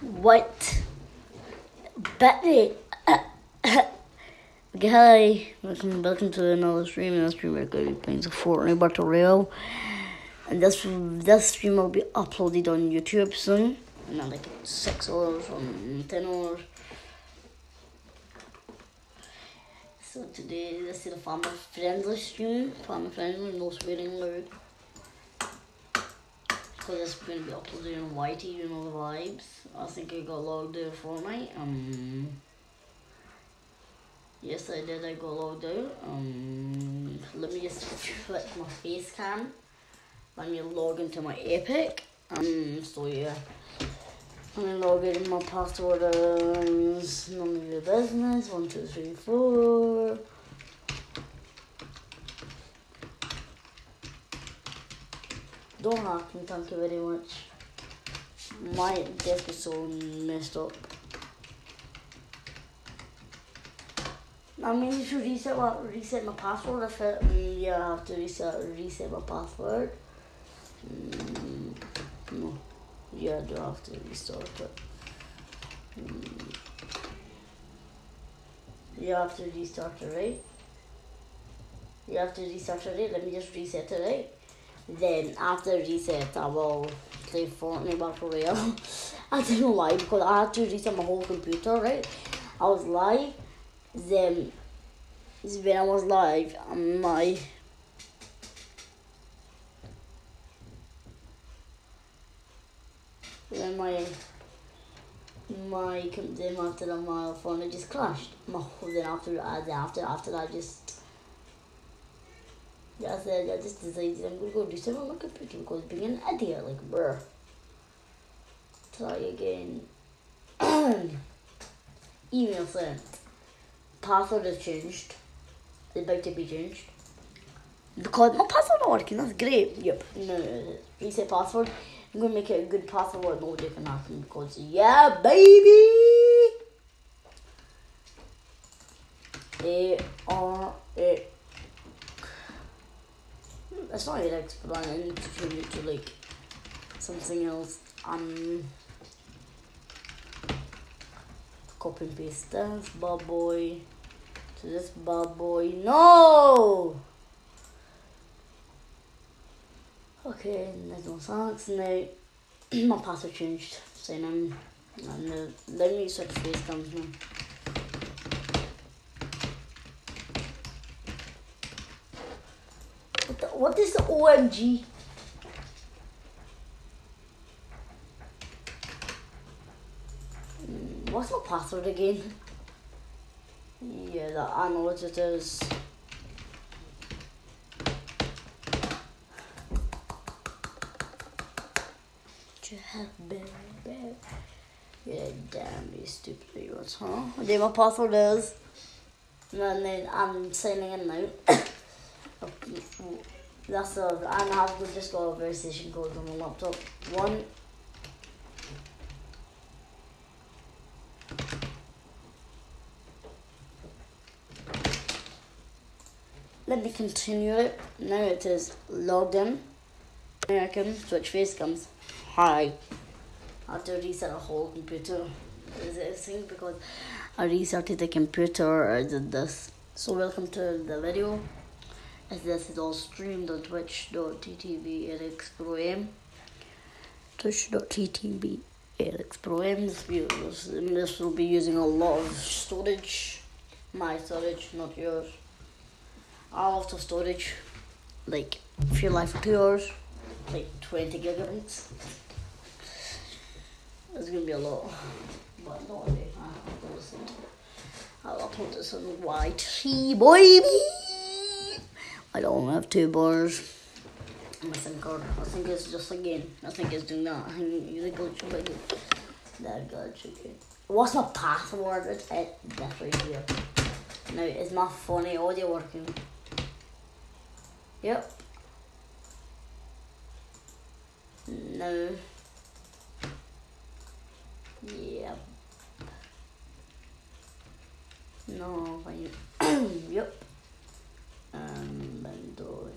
what? Betty. Uh, okay, hi, welcome, to another stream. This stream, we're going to be playing some Fortnite Battle Royale. And this this stream will be uploaded on YouTube soon. In like six hours or ten hours. So today, this is a family friendly stream. Family friendly, no swearing loud. Because it's going to be uploaded on YT, you know the vibes. I think I got logged in Fortnite. Um. Yes, I did. I got logged out. Um, let me just click my face cam. Let me log into my Epic. Um, so yeah. Let me log in. My password is none of your business. One, two, three, four. Don't hack me. Thank you very much. My desk is so messed up. I mean, you should reset my reset my password. If it, mm, yeah, I have to reset reset my password. Mm, no, yeah, I do have to restart it. Mm. You have to restart it, right? You have to restart it, right? Let me just reset it, right? Then after reset, I will play Fortnite Battle Royale. I don't know why, because I had to reset my whole computer, right? I was live then when I was live on my then my my then after that my phone it just crashed. My then after uh, then after after that just yeah, I said I just decided I'm gonna go do something on my computer because being an idiot like bruh. Try again. Email sent password is changed. It's about to be changed. Because my password not working, that's great. Yep. No, no, no. Reset password. I'm gonna make it a good password nobody can happen because yeah baby A R A That's not Alex, but I need to change it to like something else. Um copy and paste this bad boy to this bad boy. No! Okay, there's no socks. Now, my password changed. I'm, I'm uh, let me switch face cams now. What, is the OMG? Hmm, what's my password again? Yeah, that, I know what it is. Yeah, damn these stupid idiots, huh? Yeah, my password is. And then I'm signing in now. Oh, That's a, and I have to just go a verification code on the laptop. One Let me continue it. Now it is logged in. Now I can switch face cams. Hi. I have to reset a whole computer. Is it a thing because I restarted the computer I did this. So welcome to the video. As this is all streamed on twitch.tv Alex Pro M. Twitch.tv Alex Pro M. This, this will be using a lot of storage. My storage, not yours all of the storage, like if you live for two hours, like 20 gigabytes. It's gonna be a lot, but not really. I'll upload this on YT, baby! I don't have two bars. My SIM card. I think it's just again. I think it's doing that. I think you think it should be That glitch again. What's my password? It's it. That's right here. Now, is my funny audio working? Yep. No. Yep. No, yep. Um,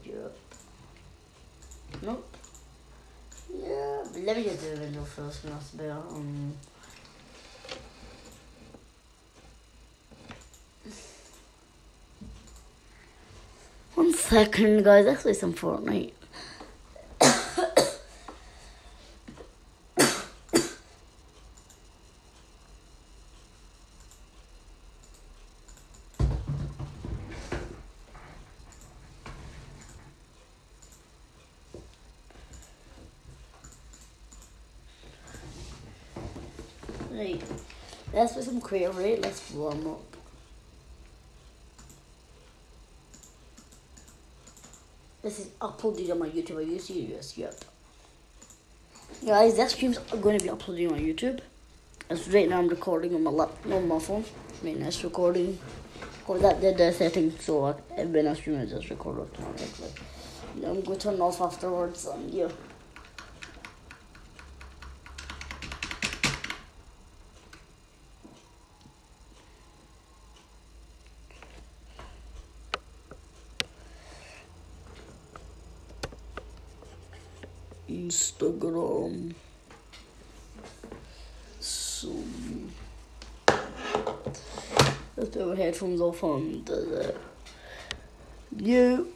yep. Nope. Yeah. let me get the window first, must be um. One second, guys. Let's play some Fortnite. Right. Some right. Let's warm up. This is uploaded on my YouTube. Are you serious? Yep. Guys, that stream's going to be uploaded on YouTube. As right now I'm recording on my laptop, on my phone. I mean, it's recording. Or that did the setting, so when I stream it, just record automatically. I'm going to turn off afterwards, and yeah. Instagram. So let's put our headphones off and uh, you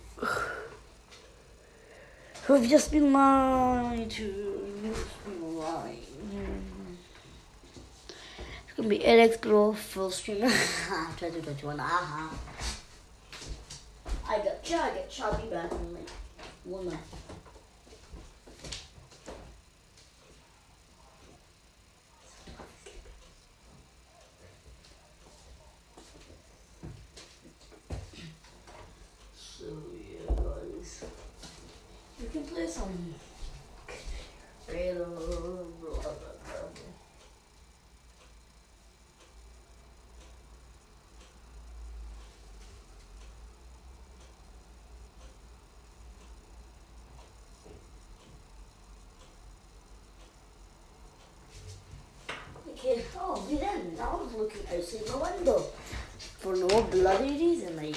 have just been lied to. Been lied. It's gonna be Ar Xpro full stream. 2021. Aha. I got you. I got be back in like one minute. So yeah, guys, you can play some Halo. blah, blah, blah, blah. Okay, oh, we then. I was looking outside my window for no bloody reason, like.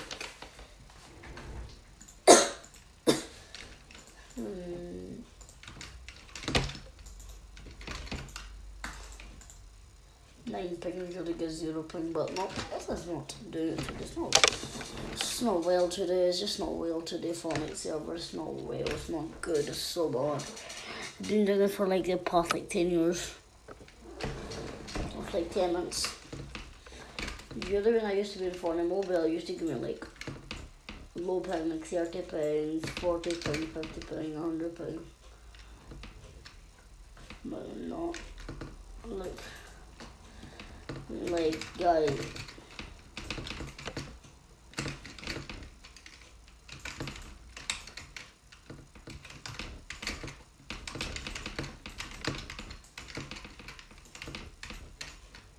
Hmm. Nine ping usually gives zero ping, but no, this is not doing it. It's not. It's not well today. It's just not well today for my server. It's not well. It's not good. It's so bad. Been doing it for like the past like ten years. It's like ten months. The other when I used to be in Fortnite Mobile, it used to give me like low paying like 30 pounds, 40 pounds, 50 pounds, 100 pounds. But not like, like guys.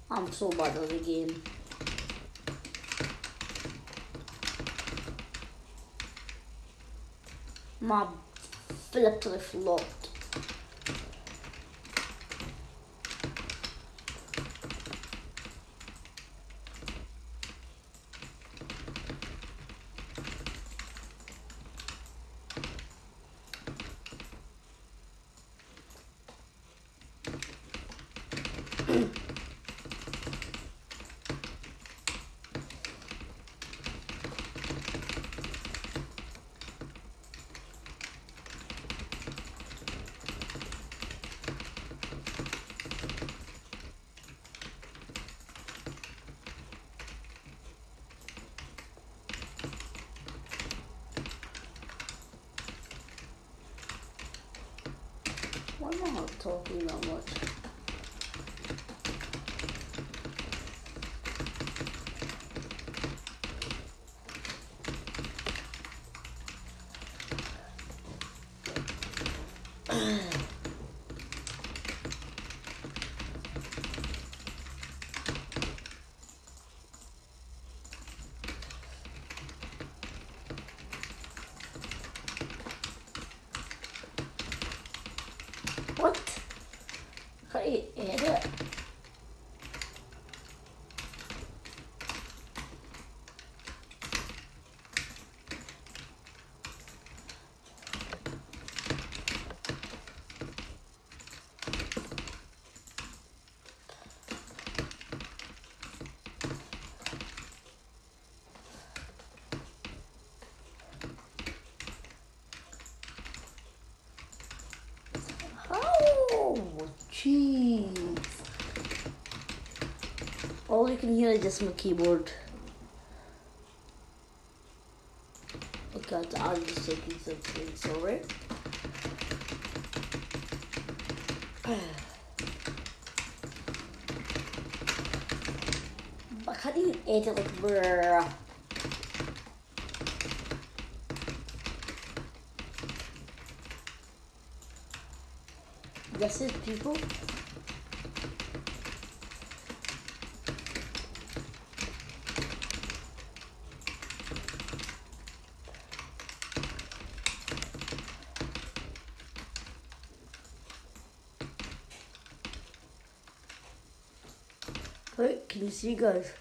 I'm so bad at the game. My flip to the Why am I not talking that much? What? Hey, edit. Jeez. All you can hear is just my keyboard. Okay, I'm just taking some things over. But how do you eat it like brr? Is people. Wait, can you see guys?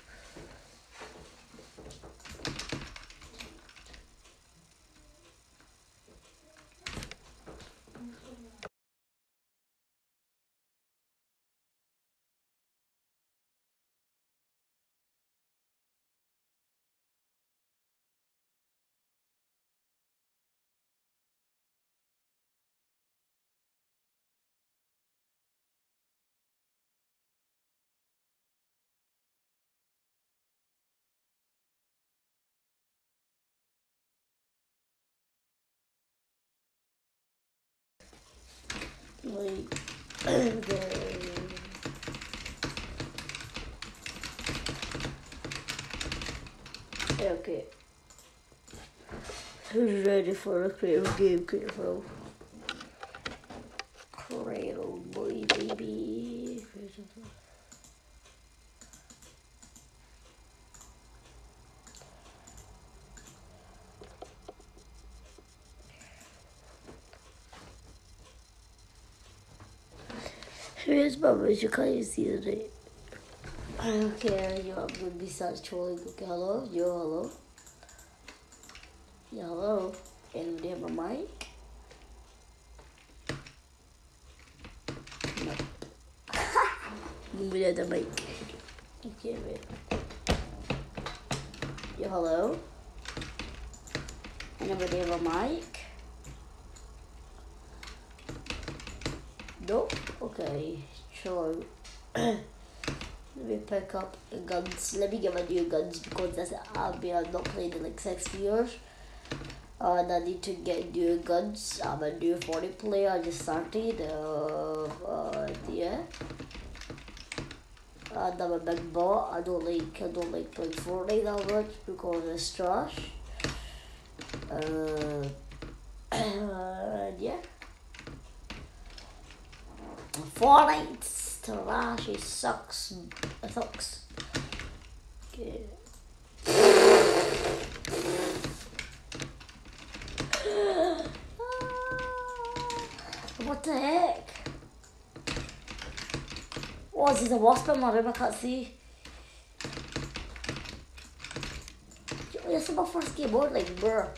Wait. okay. Okay. Who's ready for a creative game, Cradle? Cradle boy, baby. You can't even see it. Okay, yo, I'm gonna be start trolling. Okay, hello, yo, hello. Yeah, hello. Anybody have a mic? No. Nobody had a mic. Okay, wait. Yo, hello. Anybody have a mic? No? Okay, sure. Let me pick up guns. Let me get my new guns because that's I've been I've not played in like six years. Uh, and I need to get new guns. I'm a new Fortnite player. I just started. Uh, uh, yeah. And I'm a big bot. I don't like I don't like playing Fortnite that much because it's trash. Uh, and yeah. Fortnite trash. It sucks. It sucks. Okay. what the heck? Oh, is this a wasp in my room? I can't see. This is my first game out, like, bruh.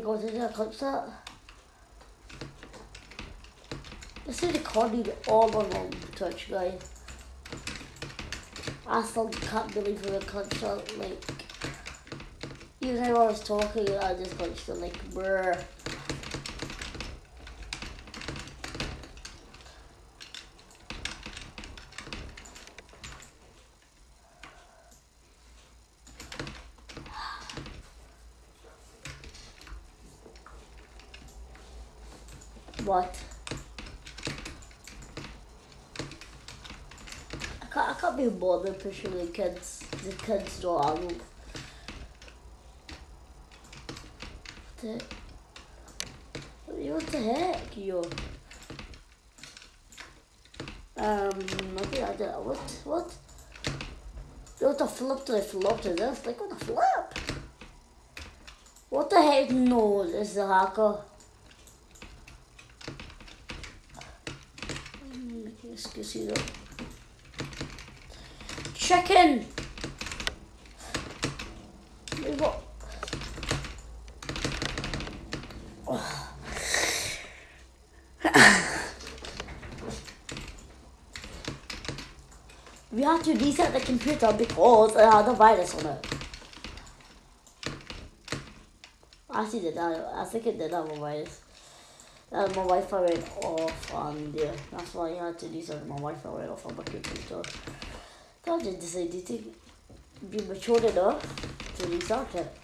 God, did I clip that? This is recorded all along Twitch, guys. I still can't believe we clipped that, like... Even though I was talking, I just clipped it, like, bruh. What? I can't, I can't be bothered pushing the kids. The kids have. What the, what the heck, yo? Um, maybe I did. What? What? What the flip to the flop to this? Like, what the flip? What the heck? No, this is a hacker. Excuse you though. Chicken! We got. We have to reset the computer because it had a virus on it. Actually, did that. I think it did have a virus. My Wi-Fi went off and yeah, that's why I had to reset my Wi-Fi went off on my computer. I just decided to be mature enough to restart it.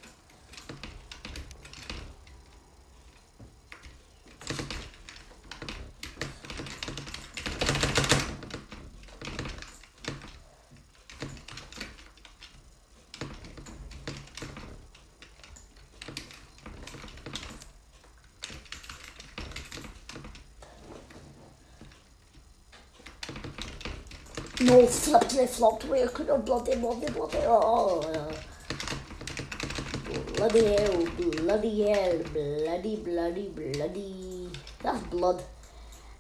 No, flipped flopped away. I could have bloody, bloody, bloody. Oh, bloody hell, bloody hell, bloody, bloody, bloody. That's blood.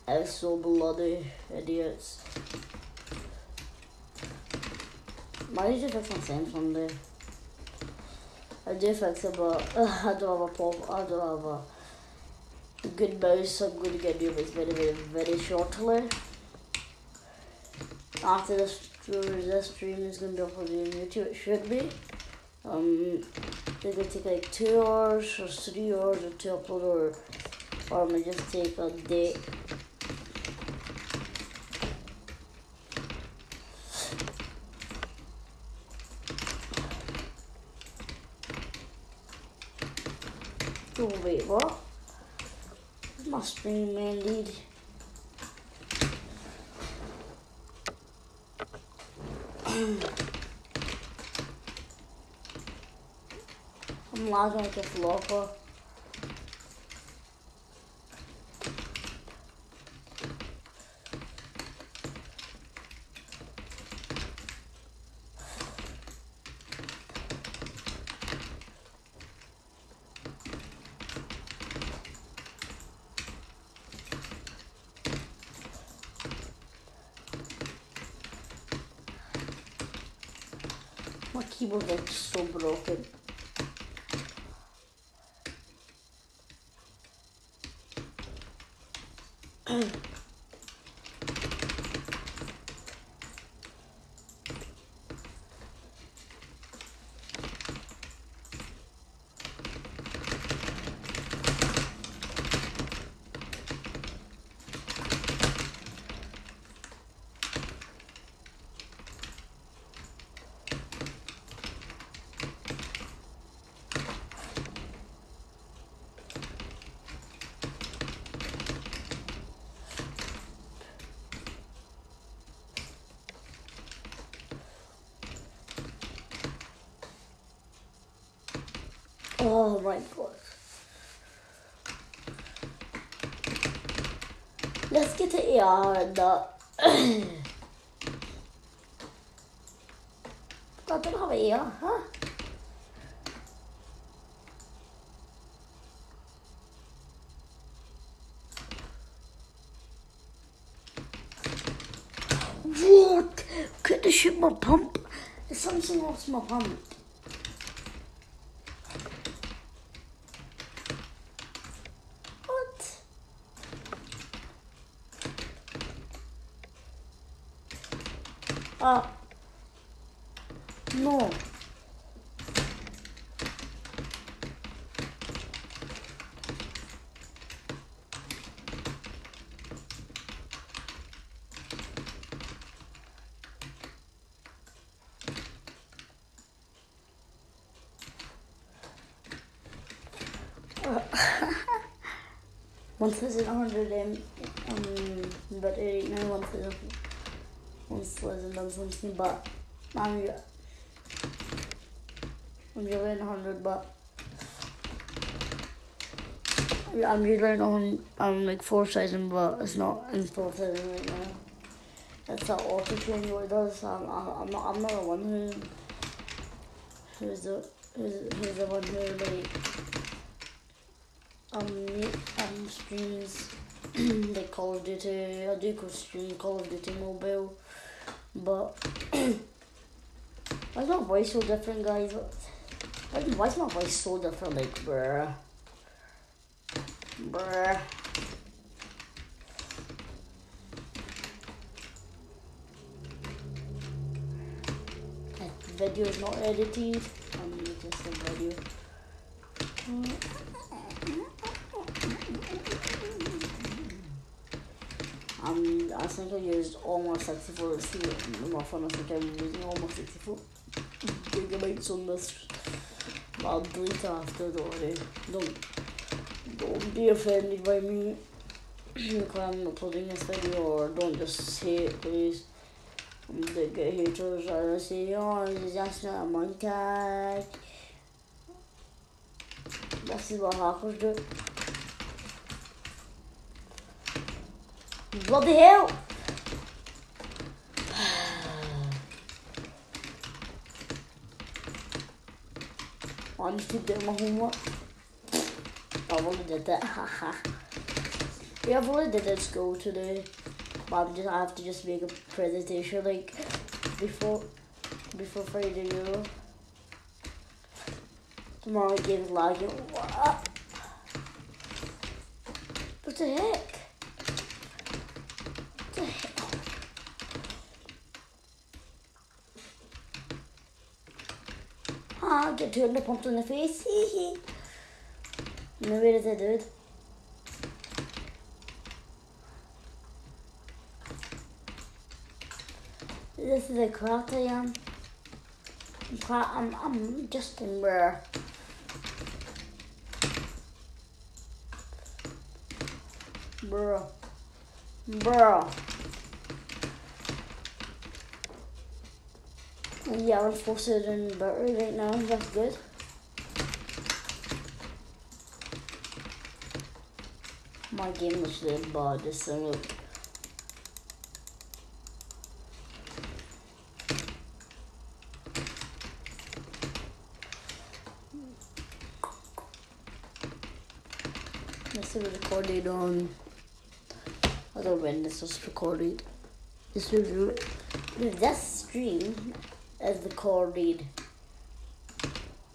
That's so bloody, idiots. Why did you fix my from there? I do fix it, but uh, I don't have a pop. I don't have a good mouse. I'm to get new mouse very, very, very shortly after this, this stream is going to be uploaded on YouTube. It should be. Um, it's going take like two hours or three hours or to upload or, or it might just take a day. Oh wait, what? My stream man lead. I'm lagging like a flopper. My keyboard looks so broken. Oh my god. Let's get to AR and uh, I don't have AR, huh? What? Could have shoot my pump. Something else my pump. What? Ah. No. One thousand hundred and um, but eight nine one thousand one thousand and something, but I'm I'm really hundred, but I'm usually on um like four thousand, but it's not in four thousand right now. That's how auto train it does. I'm, I'm, not I'm not the one who who's the who's, who's the one who like um, um streams like Call of Duty. I do stream Call of Duty mobile, but why is my voice so different, guys? Why, is my voice so different? Like, bruh, bruh. video is not edited. It's just a video. Um, I think I used almost 64. Let's see what my phone I think I'm using almost 64 gigabytes on this. I'll delete after the. Don't, don't be offended by me because I'm uploading this video or don't just say it please. Get haters and say, oh, that's not a montage. This is what hackers. Bloody hell! I need to do my homework. I already did that, haha. yeah, I've already did it at school today. But I'm just, I have to just make a presentation like before before Friday, you know. Tomorrow game is lagging. What? What the heck? What the heck? Ah, get turned up pumped in the face. Maybe it's a dude. This is a craft I am. I'm, I'm just in where. Bro. Bro. Yeah, I'm forced in battery right now. That's good. My game was really bad. This thing. This was recorded on. I don't know when this was recorded. This was. This stream is recorded.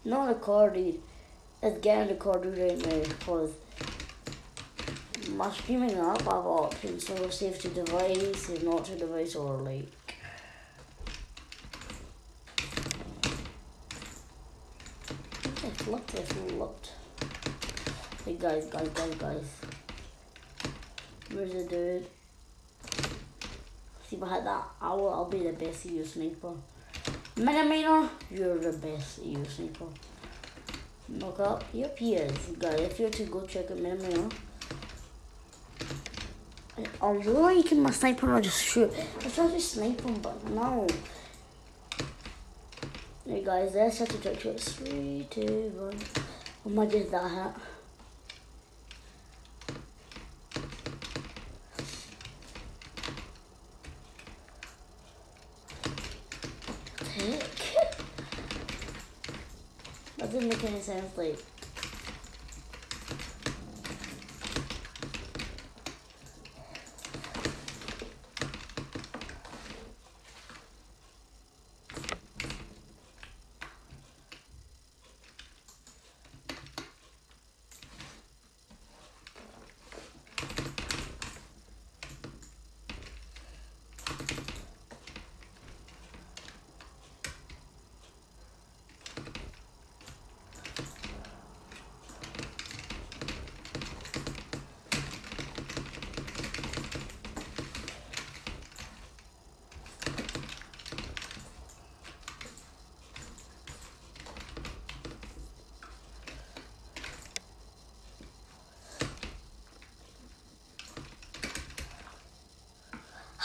Not recorded. It's getting the recorded right now because my streaming app I have options so save to device, save not to device, or like. I flipped, I flipped. Hey guys, guys, guys, guys. Where's the dude? See behind that owl, I'll be the best EU sniper. Minamino, you're the best EU sniper. Look up, yep he is. Guys, if you're to go check out Minamino. I'm really can my sniper I just shoot. I tried to snipe him, but no. Hey guys, there's such a trick. Three, two, one. Oh my god, that hat. That doesn't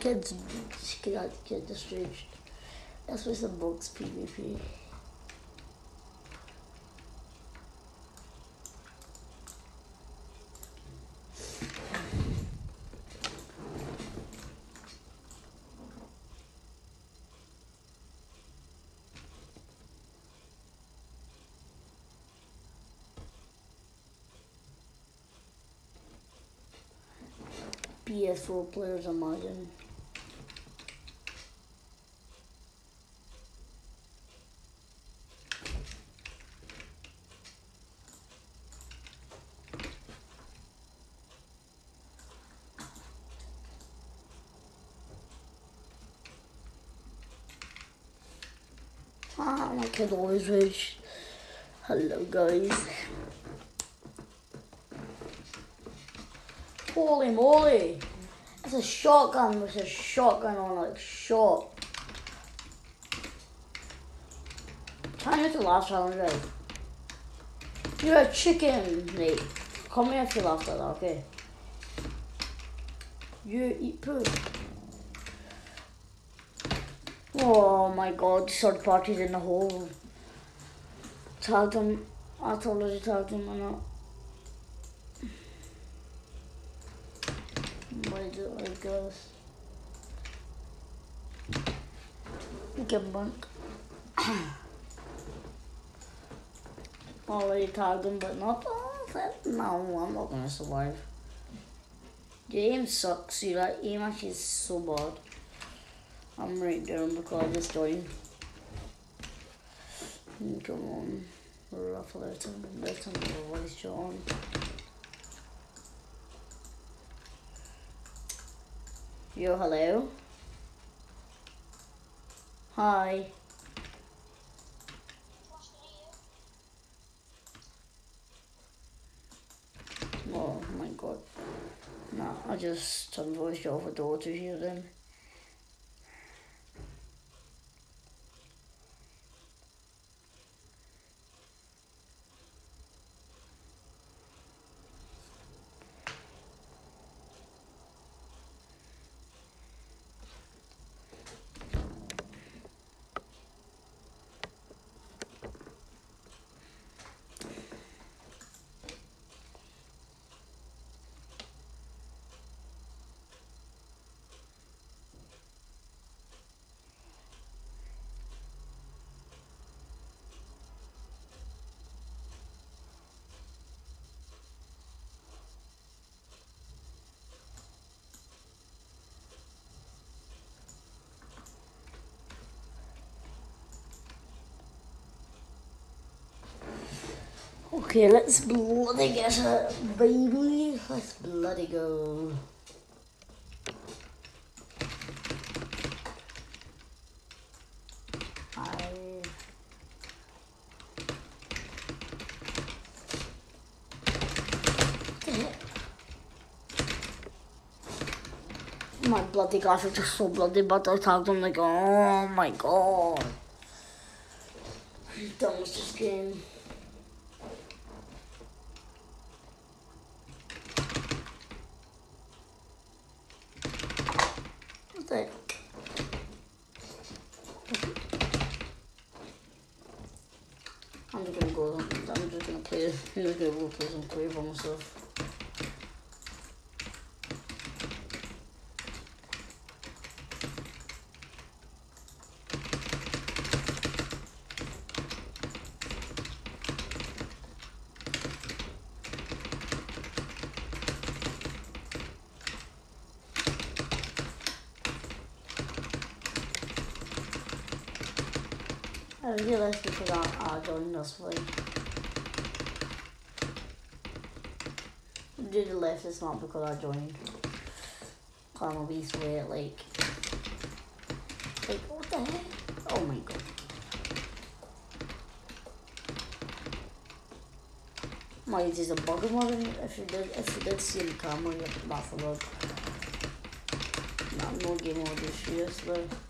Kids cannot get. That's why some books PvP. PS4 players imagine. Kid always rage. Hello guys. Holy moly! It's a shotgun with a shotgun on it, shot. Try not to laugh challenge right. You're a chicken, mate. Come here if you laughed at that, okay? You eat poo. Oh my god, third parties in the hole. Tagged him. I told her to tag him or not. Why is it like? Get bunk. Already tagged him, but not. No, I'm not gonna survive. The aim sucks, see, that aim actually is so bad. I'm right down because I just joined. Come on. Ruffle it and let him voice John. Yo, hello. Hi. Oh my god. No, I just turned voice off a to here then. Okay, let's bloody get it, baby. Let's bloody go. My bloody gosh, it's just so bloody but I tagged him like, oh my god. Done with this game. But I'm just gonna go. I'm just gonna play. Gonna go some myself. I realized because I, I joined us way. Did the left it's not because I joined. Carmel Beast way like like what the heck? Oh my god. Might is a bug more than if you did if you did see the camera you have to laugh a lot. No, no game mode issues though.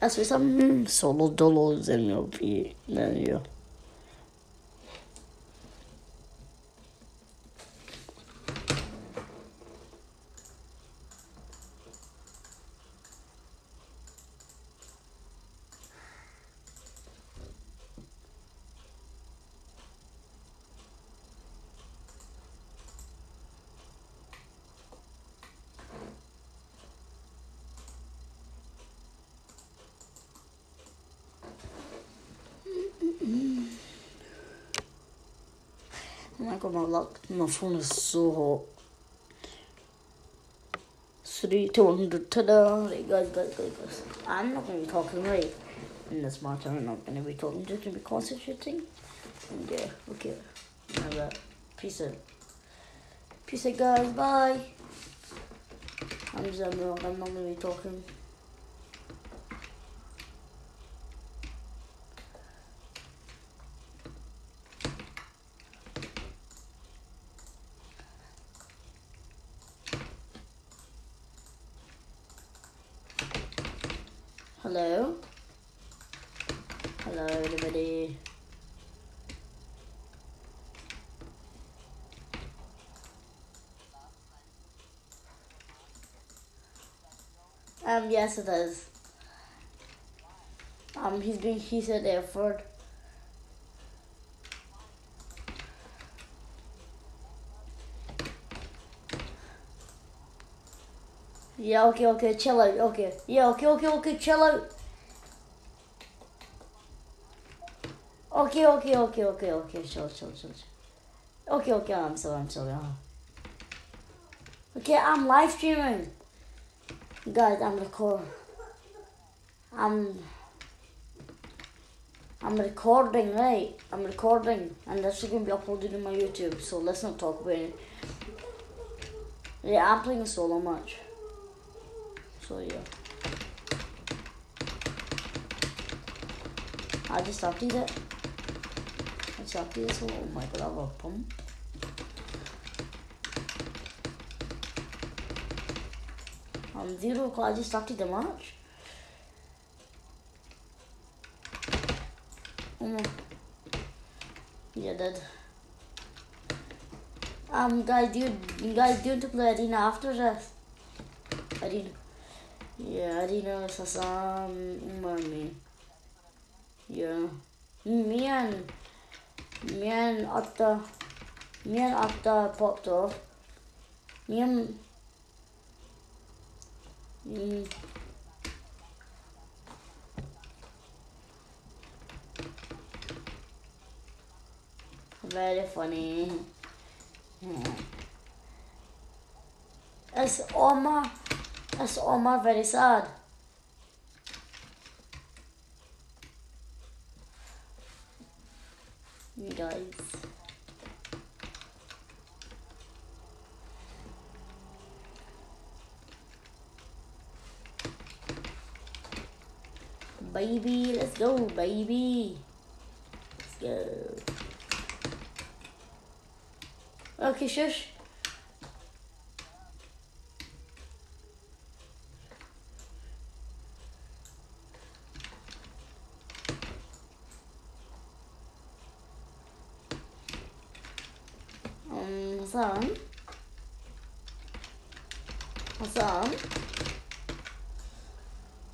As vi some solo dolos in your feet, then you. Oh my god, my phone is so hot. Three, two hundred, ta-da! Right, guys, guys, guys, guys. I'm not gonna be talking right in this matter. I'm not gonna be talking. Just gonna be concentrating. And yeah, okay. Alright, peace out. Peace out, guys. Bye. I'm just, I'm not, I'm not gonna be talking. Hello? Hello, everybody. Um, yes, it is. Um, he's being, he said Airford. Yeah, okay, okay, chill out, okay. Yeah, okay, okay, okay, chill out. Okay, okay, okay, okay, okay, chill, chill, chill, chill. Okay, okay, I'm sorry, I'm sorry. Okay, I'm live streaming. Guys, I'm recording. I'm I'm recording, right? I'm recording, and this is gonna be uploaded on my YouTube. So let's not talk about it. Yeah, I'm playing solo match. So yeah, I just started it. I started it. So oh my god, I have a pump. I'm zero. 'cause I just started the. Oh no. Yeah, dead. Um, guys, do you, guys do to play arena after this? Arena. Yeah, arena is some mommy. Yeah. Me and me and Atta, me and popped off. Me and very funny. Hmm. Yeah. It's Omar. It's Omar very sad. You guys. Baby, let's go, baby. Let's go. Okay, shush. Um, Hassan. Hassan.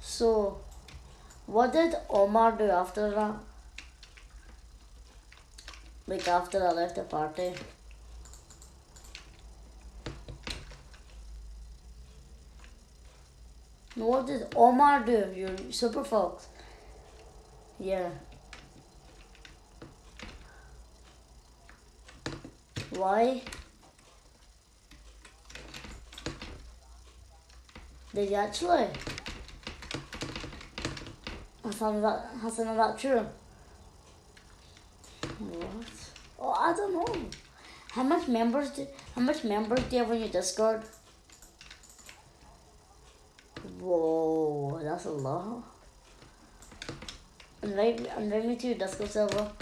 So, what did Omar do after that? Like after I left the party? No, What did Omar do? Your super fox. Yeah. Why? Did you actually? Hassan, is that, Hassan, is that true? What? Oh, I don't know. How much members do, how much members do you have on your Discord? Whoa, that's a lot. Invite, invite me to your Discord server.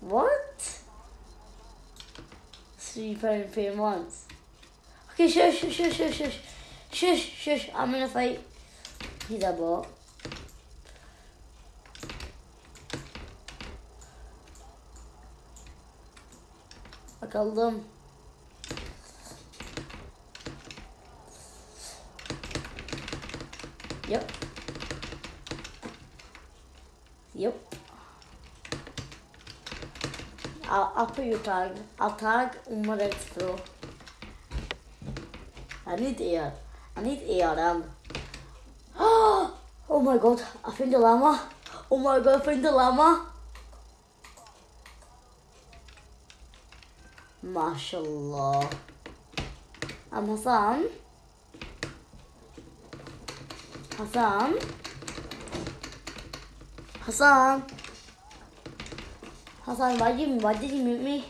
What? three fighting for him once. Okay, shush, shush, shush, shush, shush, shush, shush. I'm in a fight. He's a bot. I killed him. Yep. Yep. I'll, I'll put your tag. I'll tag Umar X Pro. I need AR. I need ARM. Oh my god, I found the llama. Oh my god, I found the llama. MashaAllah. I'm Hassan. Hassan. Hassan. Hassan, why did you why did you mute me?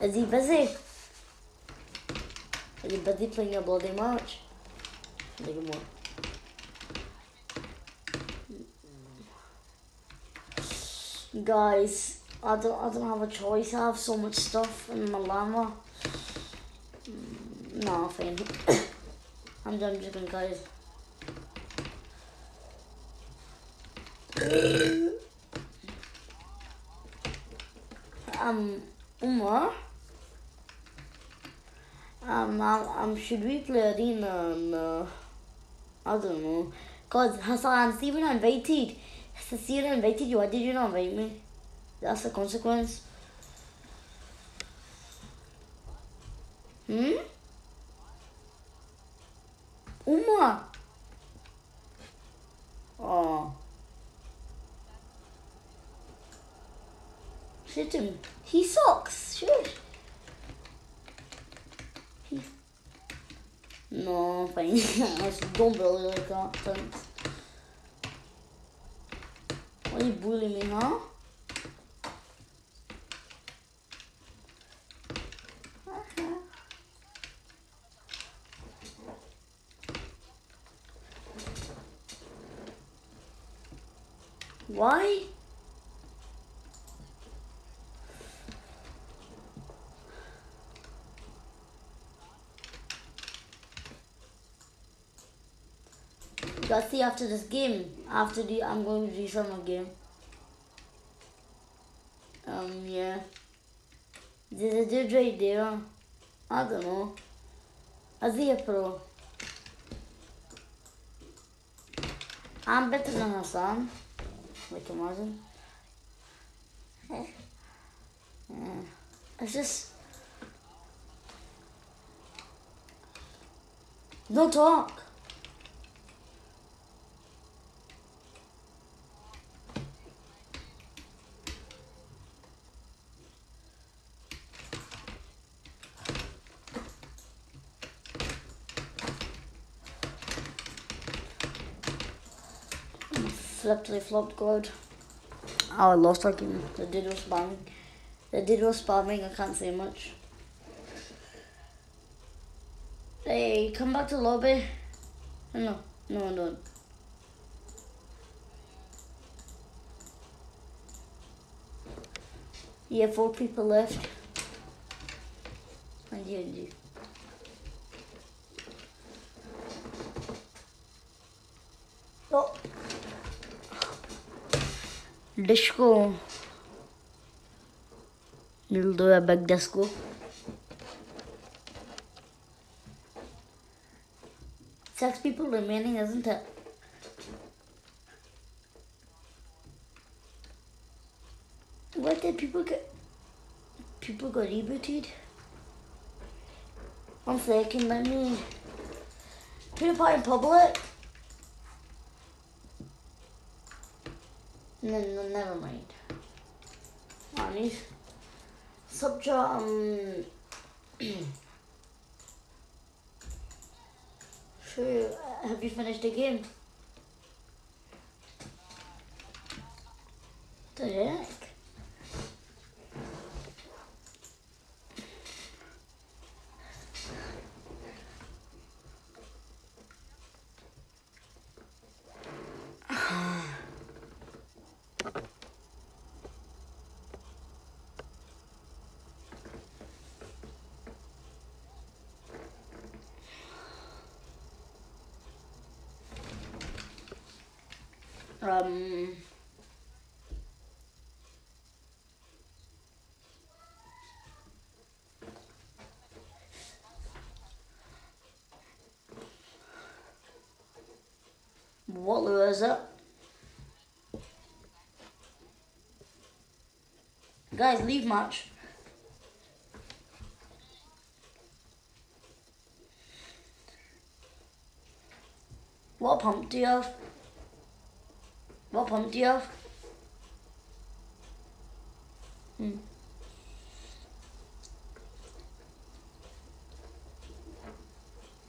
Is he busy? Busy playing a bloody at more. Guys, I don't I don't have a choice. I have so much stuff in my llama. No, fine. I'm done jigging, guys. um, Umar. Um, um, um, should we play arena and, uh, I don't know. Cause Hassan, Steven invited. Steven invited you. Why did you not invite me? That's the consequence. Hmm? Umar. Oh. Shit him. He sucks. Shush. No, fine. Don't bully like that. Thanks. Why you bullying me, huh? Why? Let's see after this game. After the, I'm going to restart my game. Um, yeah. There's a dude right there. I don't know. Azia Pro. I'm better than Hassan. Like imagine. Yeah. It's just. Don't talk. Flipped, they flopped good. Oh, I lost game. The dude was spamming. The dude was spamming, I can't say much. Hey, come back to lobby. Oh, no, no, no. Yeah, four people left. And you, and you. Oh. Disco. We'll do a big disco. Six people remaining, isn't it? What did people get? People got rebooted. One second, let me. PewDiePie in public. No, no, never mind. Honest. Subja, um. sure, have you finished the game? The heck? Um. What lure is it? Guys, leave match. What pump do you have? What pump do you have? Hmm.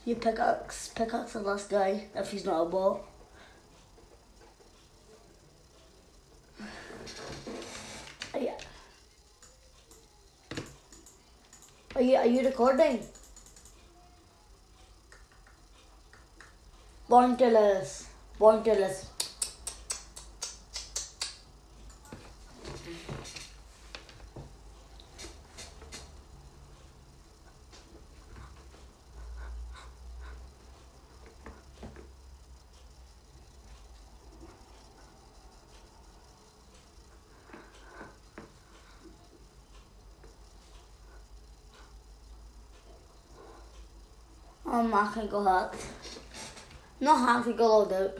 You pickaxe, pickaxe the last guy if he's not a bot. Yeah. Are you, are you recording? Pointless. Pointless. Can go hacked. Not hacked, go logged out.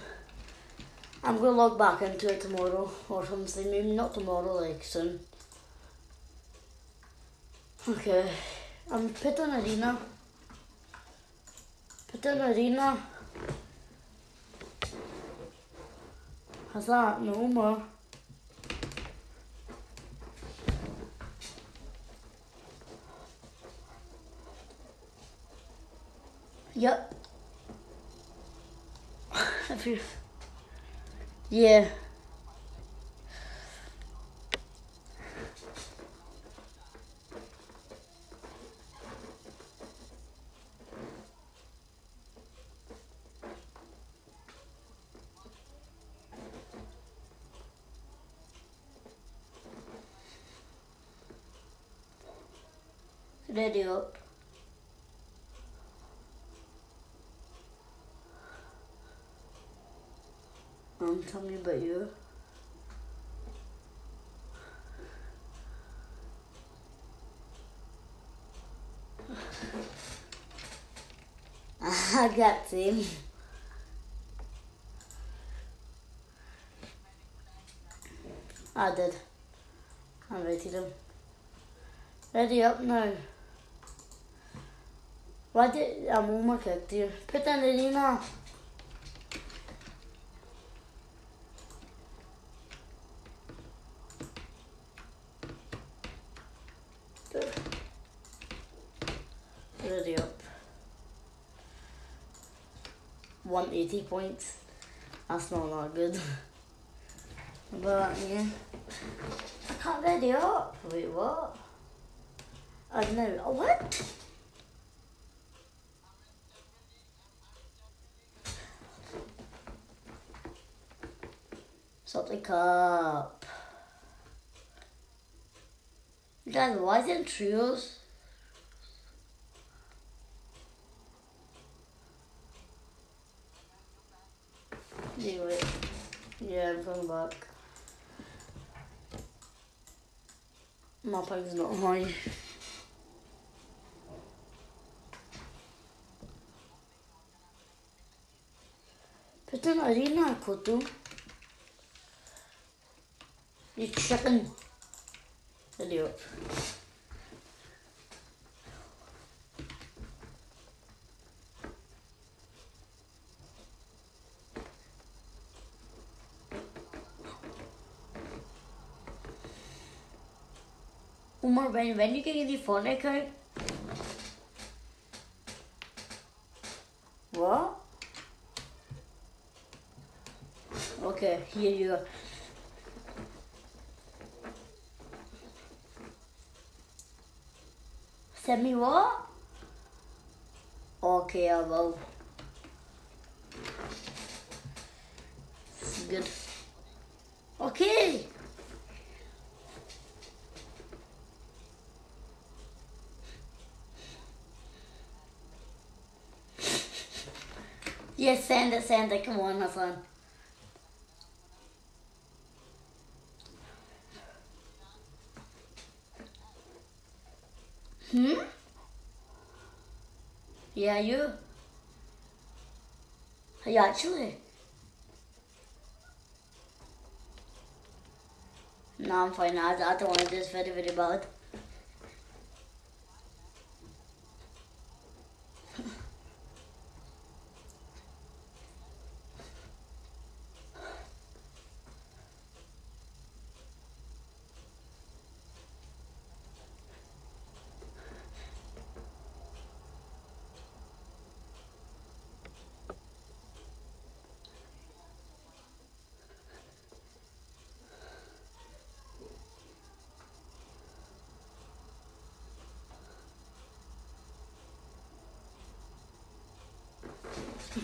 I'm gonna log back into it tomorrow or something. Maybe not tomorrow, like soon. Okay. I'm put on arena. Put on arena. Has that no more? Yep. if you, yeah. Ready up. Me about you. I got him. I did. I'm rated him. Ready up now. Why did I'm my character? Put that in now. Ready up. 180 points. That's not that good. But yeah. I can't ready up. Wait, what? I don't know. What? Something up. Guys, why is it trios? Anyway, yeah, I'm coming back. My ping's not high. Put an arena kutu. You chicken. Idiot. Umar, when, when you get the phone account? What? Okay, here you go. Send me what? Okay, I will. Good. Okay. Yes, send it, send it. Come on, Hassan. Hmm? Yeah, you. Hey, actually. No, I'm fine. I, I don't want to do this very video bad.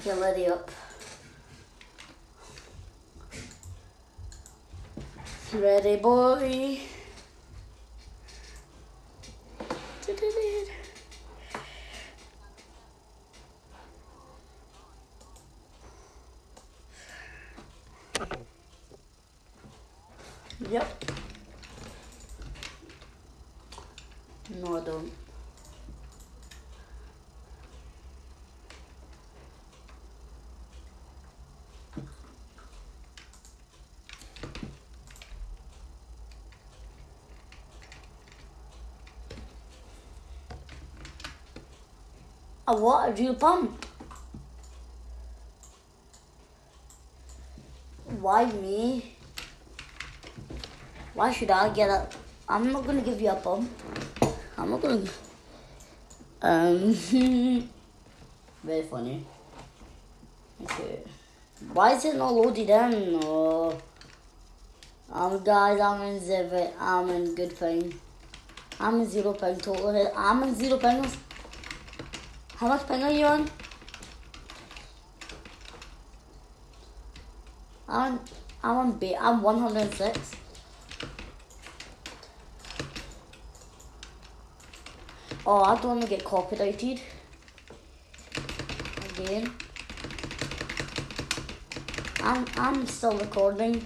Ready up. Ready, boy. Yep. No, I don't. A what? A real pump? Why me? Why should I get up? I'm not gonna give you a pump. I'm not gonna... Um... Very funny. Okay. Why is it not loaded in? No. Um, guys, I'm in zero. I'm in good thing. I'm in zero pound total. I'm in zero pounds. How much pen are you on? I'm I'm on B. I'm 106. Oh, I don't want to get copyrighted. Again. I'm I'm still recording.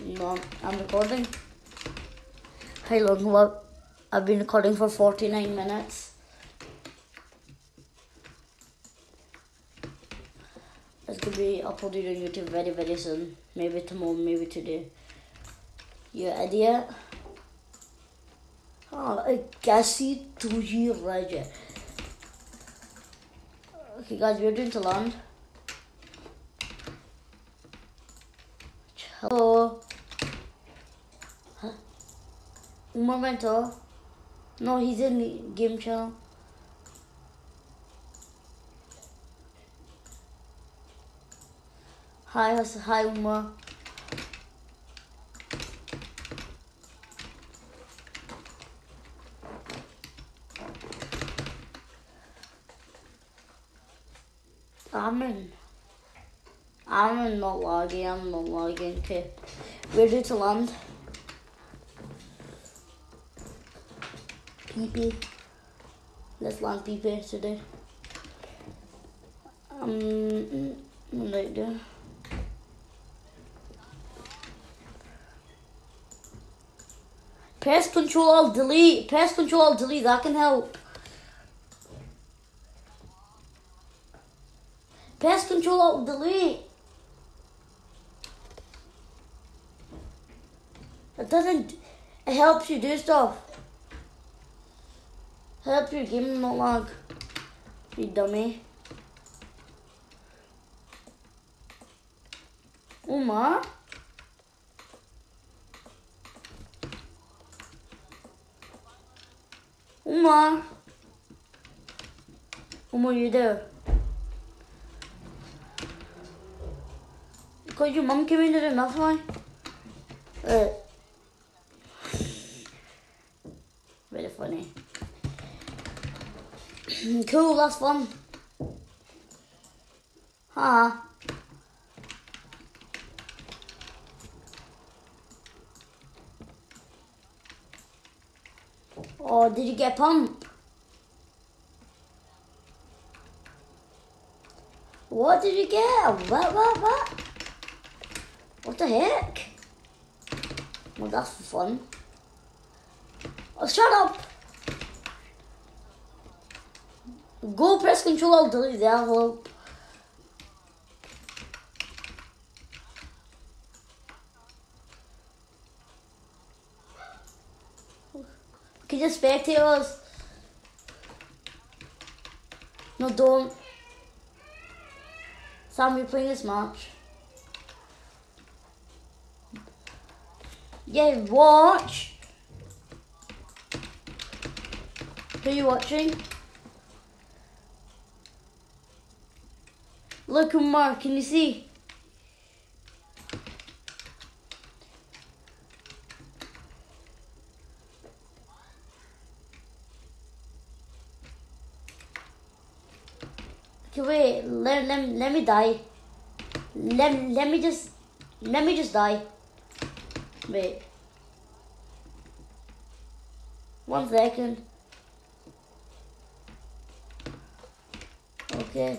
No, I'm recording. How long? What? I've been recording for 49 minutes. It's gonna be uploaded on YouTube very very soon. Maybe tomorrow, maybe today. You idiot. Oh, I guess you to you Roger. Okay guys, we're doing to land. Hello. Huh? Un momento. No, he's in the game channel. Hi, hi, Uma. I'm in. I'm in logging. I'm not logging. Okay, ready to land. PP. Let's land PP today. Um, right there. Press Control Alt Delete. Press Control Alt Delete. That can help. Press Control Alt Delete. It doesn't. It helps you do stuff. Help your game not lag. You dummy. Uma? Uma? Uma, you there? Because your mum came in there enough, why? Uh, very funny. Mm, cool, that's fun. Huh? Oh, did you get pump? What did you get? What, what, what? What the heck? Well, that's fun. Oh, shut up! Go press control, I'll delete the envelope. Can you spectate us? No, don't. Sam, we're playing this match. Yeah, watch. Who are you watching? Look, at Mark, can you see? Okay, wait, let, let, let me die. Let, let me just, let me just die. Wait. One second. Okay.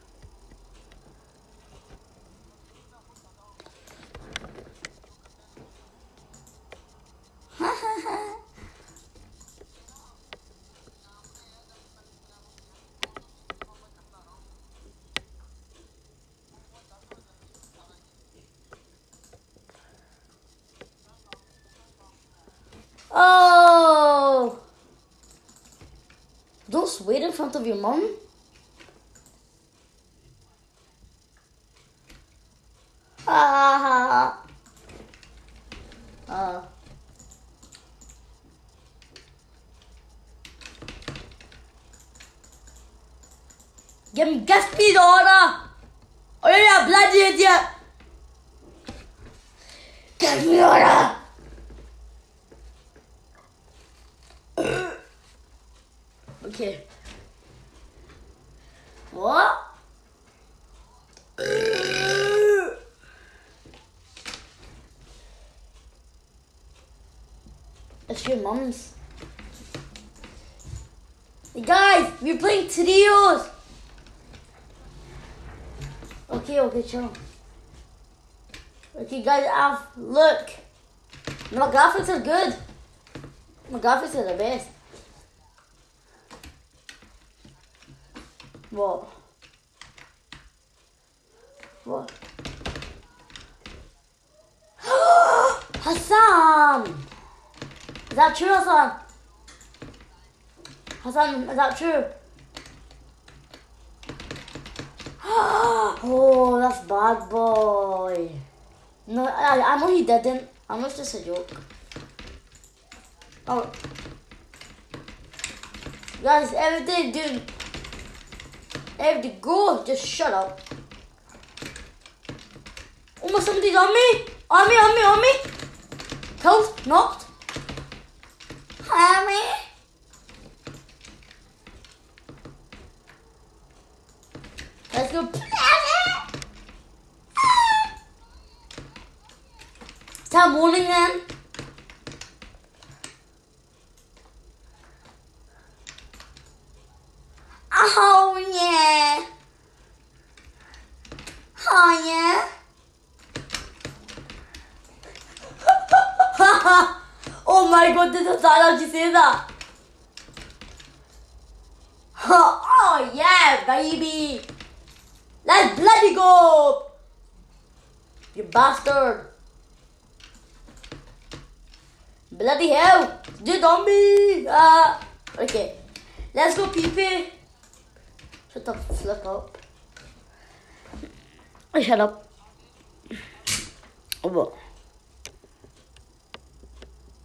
Front of your mom. Ah. Ah. Give me gas speed! It's your mom's. Hey guys, we're playing trios. Okay, okay, chill. Okay, guys, I've look. My graphics are good. My graphics are the best. What? What? Hassan! Is that true, Hassan? Hassan, is that true? oh, that's bad boy. No, I, I know he didn't. I know it's just a joke. Oh. Guys, everything, dude. Everything, go. Just shut up. Oh my, somebody's on me. On me, on me, on me. Killed, knocked. Me. Let's go. Ah. Stop warning then. Oh yeah. Oh yeah. oh my god, that. oh yeah, baby. Let's bloody go. You bastard. Bloody hell. On me. Ah. Okay. Let's go, PP. Shut the flip up. Shut up. Oh?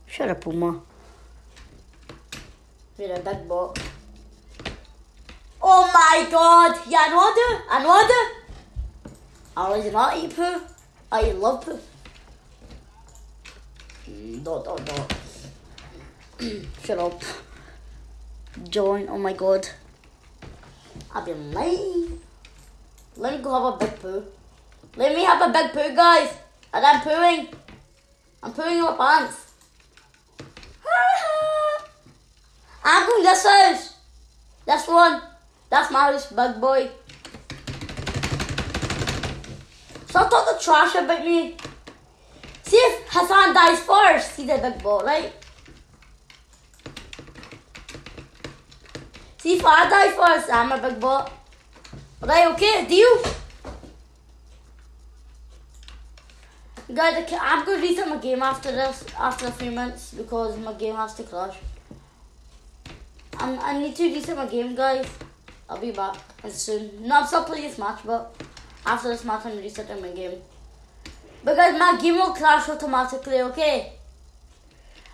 Shut up, Puma. You're a big bot. Oh my god! Yeah, I know I always not eat poo. I love poo. Dot, dot, dot. Shut up. Join. Oh my god. I've been late. Let me go have a big poo. Let me have a big poo, guys. And I'm pooing. I'm pooing in my pants. I'm going this house. This one. That's my house, big boy. Stop talking trash about me. See if Hassan dies first. See a big ball, right? See if I die first, I'm a big ball. Right, okay, Do you? Guys, I'm to reset my game after this, after a few minutes, because my game has to crash. I need to reset my game, guys. I'll be back soon. No, I'm still playing this match, but after this match, I'm resetting my game. Because my game will crash automatically, okay?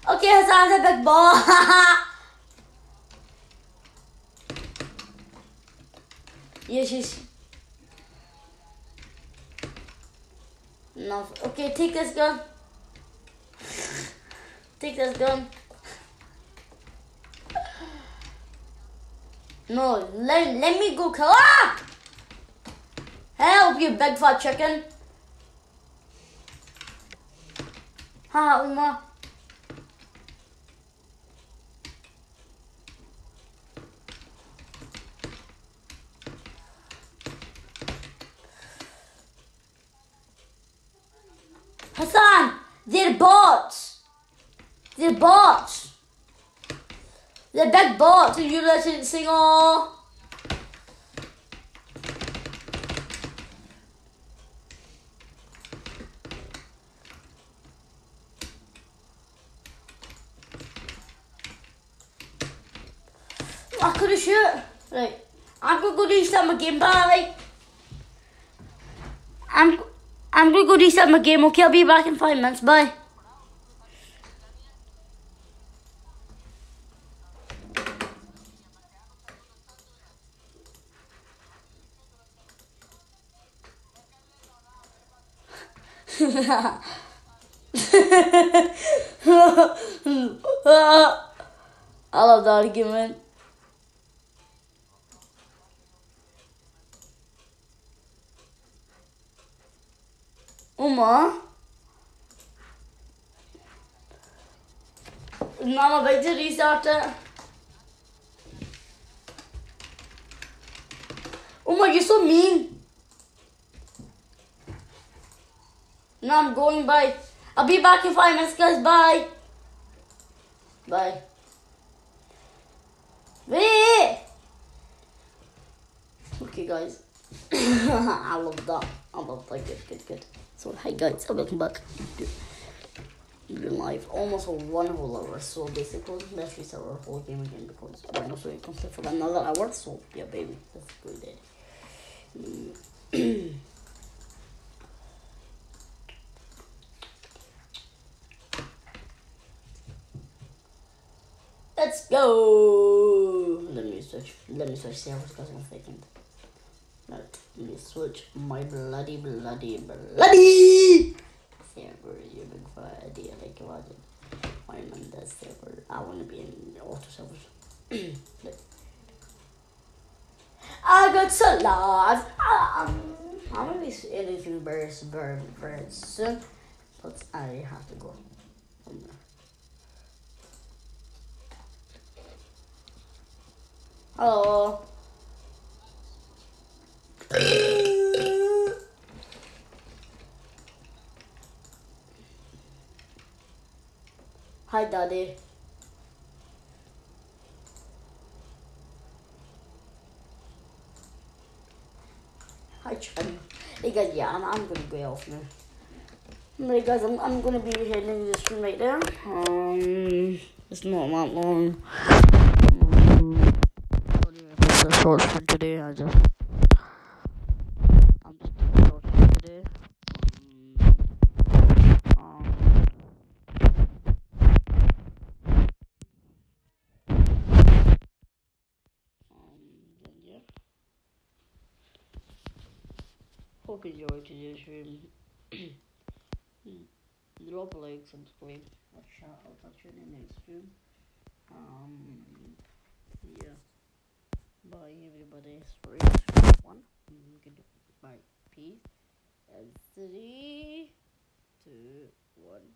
Okay, Hassan's a big ball. yes, yes. No. Okay, take this gun. take this gun. No, let, let me go kill. Ah! Help, you big fat chicken. Ha, Uma. The big box and you let it sing all. I could have shoot. Right. I'm gonna go reset my game, bye. I'm I'm gonna go reset my game, okay? I'll be back in five minutes, bye. Love that argument. Uma? Mama, to restart it. Uma, you're so mean. No, I'm going. Bye. I'll be back in five minutes, guys. Bye. Bye. Okay, guys. I love that. I love that. Good, good, good. So, hey, guys. Welcome back. Been live almost a one whole hour. So, basically, let's restart our whole game again because we're not so you for another hour. So, yeah, baby. That's good. Mm. Let's go. Let me switch. Let me switch servers because in a second. Let me switch my bloody, bloody, bloody server. You big fat idea. Like imagine. I'm in that server. I want to be in auto servers. I got so lost. Um, I'm gonna be anything very, very, very soon, but I have to go. Hello. Hi, Daddy. Hi, Chum. Hey guys, yeah, I'm, I'm gonna go off now. Hey guys, I'm, I'm gonna be heading this room right there. Um, it's not that long the short for today. I just I'm just doing short for today. Um, um, yeah. Hope you enjoyed today's stream. Drop a like, subscribe, shout out, I'll catch you in the next stream. Um, yeah. Bye everybody. Two, one. Mm-hmm, Goodbye. Peace. And three, two, one.